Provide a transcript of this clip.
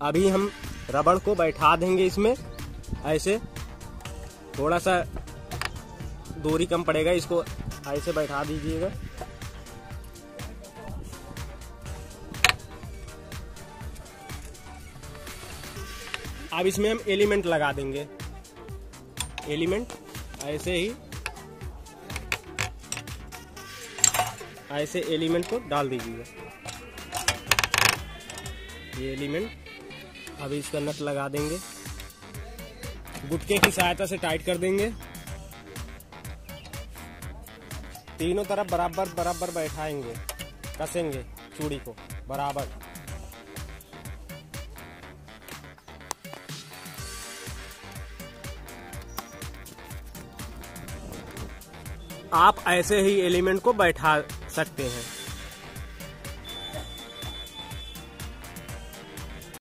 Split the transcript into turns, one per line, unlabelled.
अभी हम रबड़ को बैठा देंगे इसमें। ऐसे थोड़ा सा दूरी कम पड़ेगा, इसको ऐसे बैठा दीजिएगा। अब इसमें हम एलिमेंट लगा देंगे। एलिमेंट ऐसे ही, ऐसे एलिमेंट को डाल दीजिएगा। ये एलिमेंट अभी इसका नट लगा देंगे। गुटके की सहायता से टाइट कर देंगे। तीनों तरफ़ बराबर बराबर बैठाएँगे। कसेंगे चूड़ी को। बराबर। आप ऐसे ही एलिमेंट को बैठा सकते हैं।